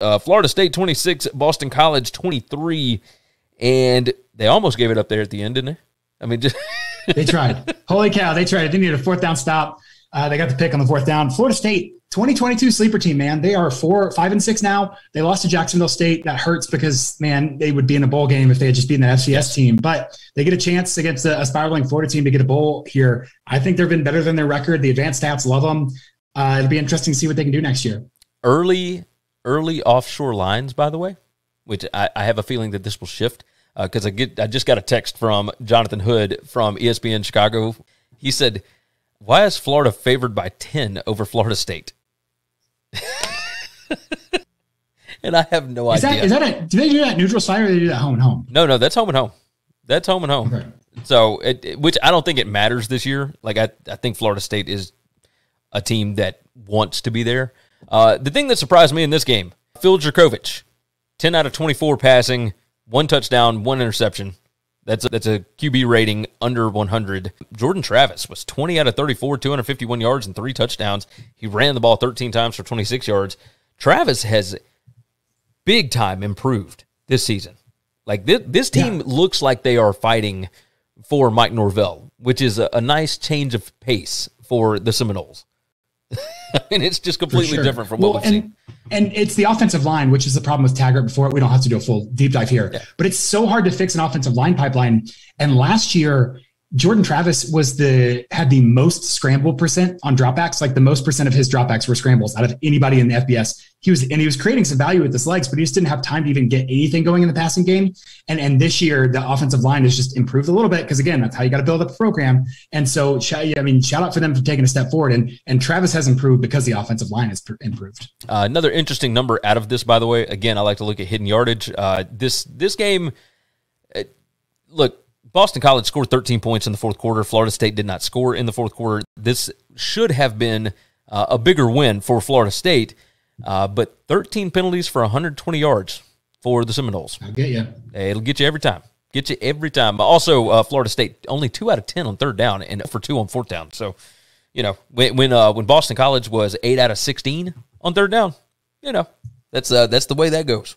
Uh, Florida State 26, Boston College 23, and they almost gave it up there at the end, didn't they? I mean, just they tried. Holy cow, they tried. They needed a fourth down stop. Uh, they got the pick on the fourth down. Florida State 2022 sleeper team, man. They are four, five, and six now. They lost to Jacksonville State. That hurts because, man, they would be in a bowl game if they had just been the FCS team. But they get a chance against a, a spiraling Florida team to get a bowl here. I think they've been better than their record. The advanced stats love them. Uh, it'll be interesting to see what they can do next year. Early, early offshore lines, by the way, which I, I have a feeling that this will shift because uh, I get I just got a text from Jonathan Hood from ESPN Chicago. He said, "Why is Florida favored by ten over Florida State?" and I have no is idea. That, is that a, do they do that neutral site or do they do that home and home? No, no, that's home and home. That's home and home. Okay. So, it, it, which I don't think it matters this year. Like, I, I think Florida State is a team that wants to be there. Uh, the thing that surprised me in this game, Phil Jurkovec, 10 out of 24 passing, one touchdown, one interception. That's a, that's a QB rating under 100. Jordan Travis was 20 out of 34, 251 yards and three touchdowns. He ran the ball 13 times for 26 yards. Travis has big time improved this season. Like this, this team yeah. looks like they are fighting for Mike Norvell, which is a, a nice change of pace for the Seminoles. I mean, it's just completely sure. different from what well, we've and, seen. And it's the offensive line, which is the problem with Taggart before. We don't have to do a full deep dive here, yeah. but it's so hard to fix an offensive line pipeline. And last year, Jordan Travis was the had the most scramble percent on dropbacks. Like the most percent of his dropbacks were scrambles out of anybody in the FBS. He was and he was creating some value with his legs, but he just didn't have time to even get anything going in the passing game. And and this year the offensive line has just improved a little bit because again that's how you got to build up a program. And so I mean shout out for them for taking a step forward. And and Travis has improved because the offensive line has improved. Uh, another interesting number out of this, by the way. Again, I like to look at hidden yardage. Uh, this this game, uh, look Boston College scored 13 points in the fourth quarter. Florida State did not score in the fourth quarter. This should have been uh, a bigger win for Florida State, uh, but 13 penalties for 120 yards for the Seminoles. I'll get you. It'll get you every time. Get you every time. Also, uh, Florida State only two out of 10 on third down and for two on fourth down. So, you know, when when, uh, when Boston College was eight out of 16 on third down, you know, that's uh, that's the way that goes.